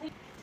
그